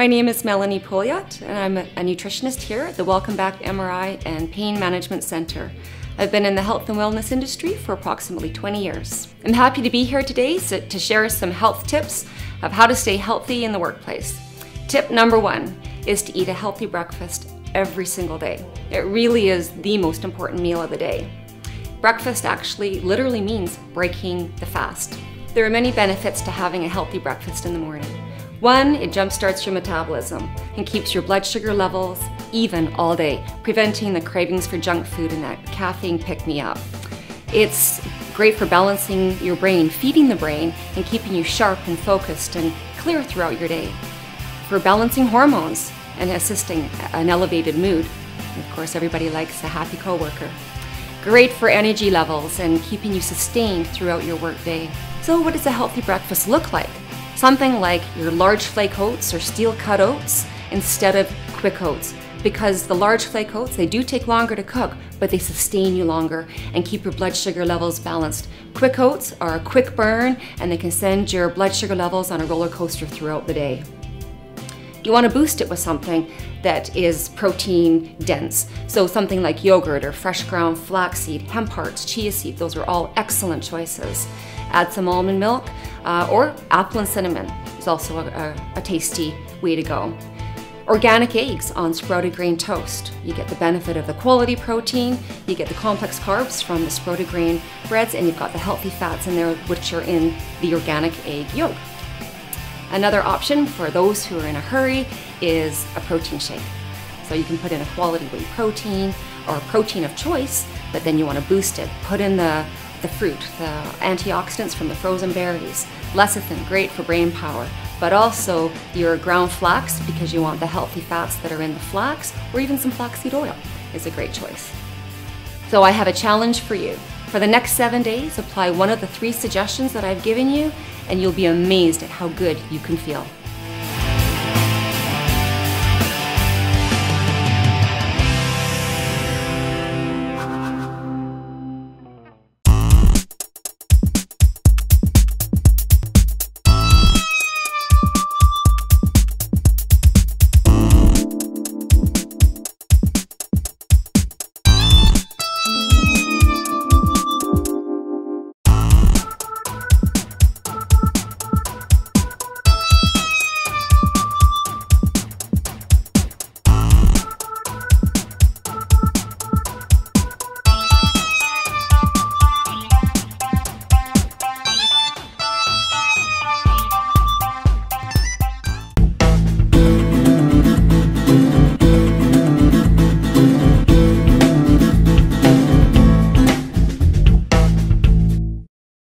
My name is Melanie Pouliot, and I'm a nutritionist here at the Welcome Back MRI and Pain Management Center. I've been in the health and wellness industry for approximately 20 years. I'm happy to be here today to share some health tips of how to stay healthy in the workplace. Tip number one is to eat a healthy breakfast every single day. It really is the most important meal of the day. Breakfast actually literally means breaking the fast. There are many benefits to having a healthy breakfast in the morning. One, it jumpstarts your metabolism and keeps your blood sugar levels even all day, preventing the cravings for junk food and that caffeine pick me up. It's great for balancing your brain, feeding the brain, and keeping you sharp and focused and clear throughout your day. For balancing hormones and assisting an elevated mood. And of course, everybody likes a happy coworker. Great for energy levels and keeping you sustained throughout your workday. So, what does a healthy breakfast look like? Something like your large flake oats or steel cut oats instead of quick oats because the large flake oats, they do take longer to cook, but they sustain you longer and keep your blood sugar levels balanced. Quick oats are a quick burn and they can send your blood sugar levels on a roller coaster throughout the day. You want to boost it with something that is protein dense. So something like yogurt or fresh ground flaxseed, hemp hearts, chia seed, those are all excellent choices. Add some almond milk uh, or apple and cinnamon is also a, a, a tasty way to go. Organic eggs on sprouted grain toast. You get the benefit of the quality protein, you get the complex carbs from the sprouted grain breads, and you've got the healthy fats in there, which are in the organic egg yolk. Another option for those who are in a hurry is a protein shake. So you can put in a quality whey protein or a protein of choice, but then you want to boost it. Put in the, the fruit, the antioxidants from the frozen berries. Lecithin, great for brain power but also your ground flax because you want the healthy fats that are in the flax, or even some flaxseed oil is a great choice. So I have a challenge for you. For the next seven days, apply one of the three suggestions that I've given you, and you'll be amazed at how good you can feel.